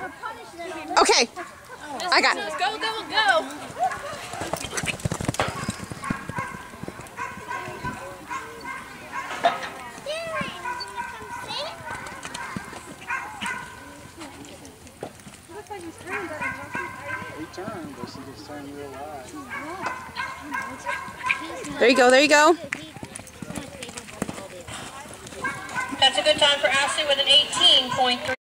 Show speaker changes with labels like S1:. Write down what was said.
S1: Okay. I got it.
S2: Go, go, go.
S1: There you go. There you go.
S3: That's a good time for Ashley with an 18.3.